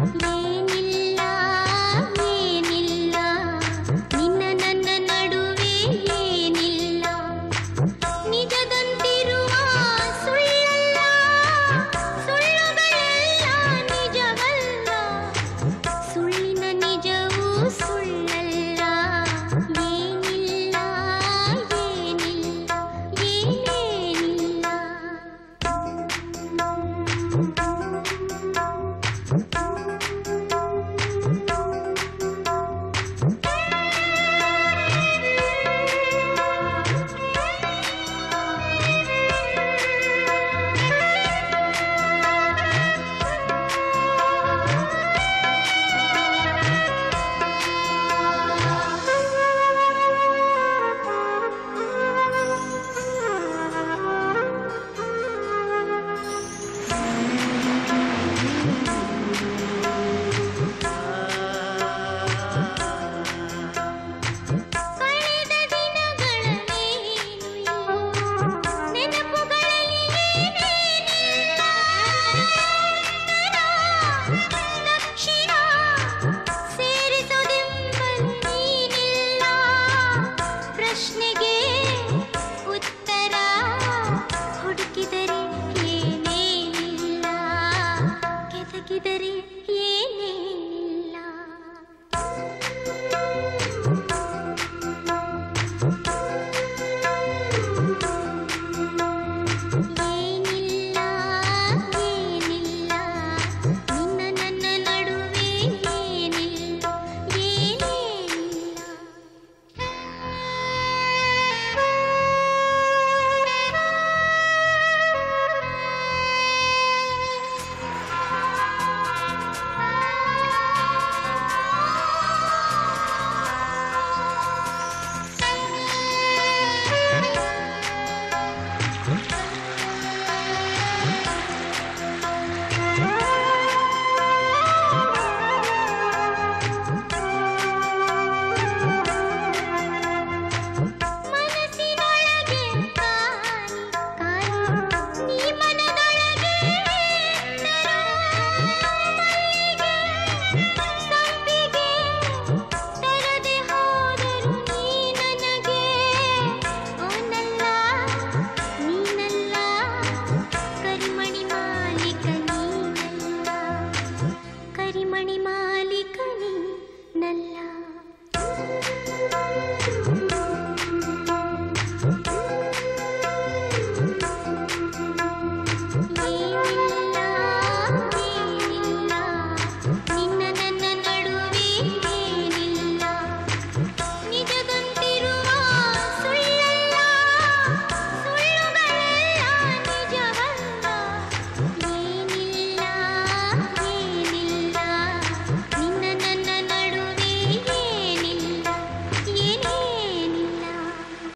No. ಪ್ರಶ್ನೆಗೆ ಉತ್ತರ ಹುಡುಕಿದರೆ ಏನೇನಿಲ್ಲ ಕೆದಕಿದರೆ ಏನೇ